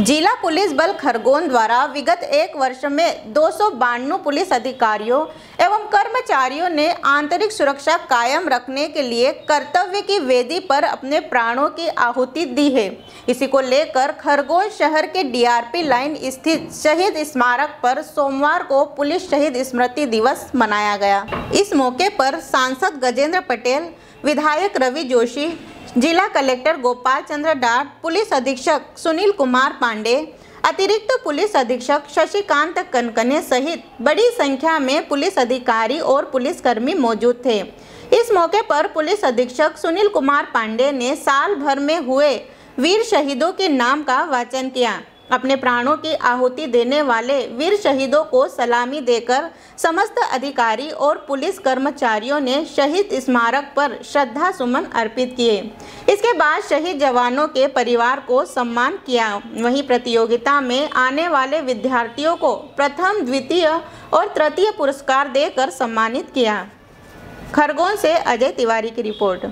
जिला पुलिस बल खरगोन द्वारा विगत एक वर्ष में दो सौ पुलिस अधिकारियों एवं कर्मचारियों ने आंतरिक सुरक्षा कायम रखने के लिए कर्तव्य की वेदी पर अपने प्राणों की आहुति दी है। इसी को लेकर खरगोन शहर के डीआरपी लाइन स्थित शहीद स्मारक पर सोमवार को पुलिस शहीद स्मृति दिवस मनाया गया। इस मौके पर सांसद गजेंद्र पटेल, विधायक रवि जोशी जिला collector Gopal Chandra dot police अधीक्षक सुनील कुमार पांडे, अतिरिक्त पुलिस अधीक्षक शशिकांत कनकने सहित बड़ी संख्या में पुलिस अधिकारी और पुलिसकर्मी मौजूद थे। इस मौके पर पुलिस अधीक्षक सुनील कुमार पांडे ने साल भर में हुए वीर शहीदों के नाम का वाचन किया। अपने प्राणों की आहुति देने वाले वीर शहीदों को सलामी देकर समस्त अधिकारी और पुलिस कर्मचारियों ने शहीद स्मारक पर श्रद्धा सुमन अर्पित किए। इसके बाद शहीद जवानों के परिवार को सम्मान किया। वहीं प्रतियोगिता में आने वाले विद्यार्थियों को प्रथम द्वितीय और तृतीय पुरस्कार देकर सम्मानित किया। खरगोन से अजय तिवारी की रिपोर्ट।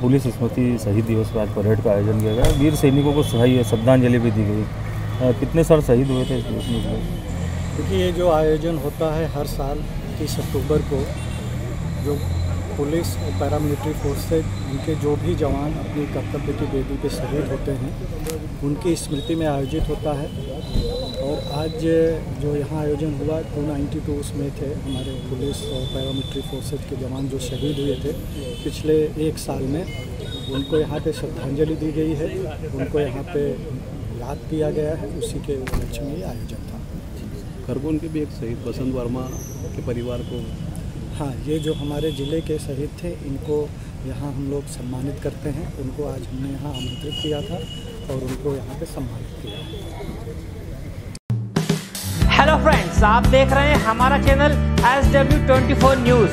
पुलिस स्मृति शहीद दिवस पर आज परेड का आयोजन किया गया। वीर सैनिकों को सहाय श्रद्धांजलि भी दी गई। कितने सर शहीद हुए थे देखिए, ये जो आयोजन होता है हर साल तीस अक्टूबर को, जो पुलिस और पैरामिलिट्री फोर्स से उनके जो भी जवान अपनी कर्तव्य की वेदी पे शहीद होते हैं, उनकी स्मृति में आयोजित होता है। और आज जो यहाँ आयोजन हुआ, टू नाइन्टी टू उसमें थे हमारे पुलिस और पैरामिलिट्री फोर्सेज के जवान जो शहीद हुए थे। पिछले एक साल में उनको यहाँ पे श्रद्धांजलि दी गई है, उनको यहाँ पे याद किया गया है उसी के उपलक्ष्य में ये आयोजन था। खरगोन के भी एक शहीद बसंत वर्मा के परिवार को हाँ ये जो हमारे ज़िले के शहीद थे इनको यहाँ हम लोग सम्मानित करते हैं। उनको आज हमने यहाँ आमंत्रित किया था और उनको यहाँ पे सम्मानित किया। हेलो फ्रेंड्स आप देख रहे हैं हमारा channel S W twenty four news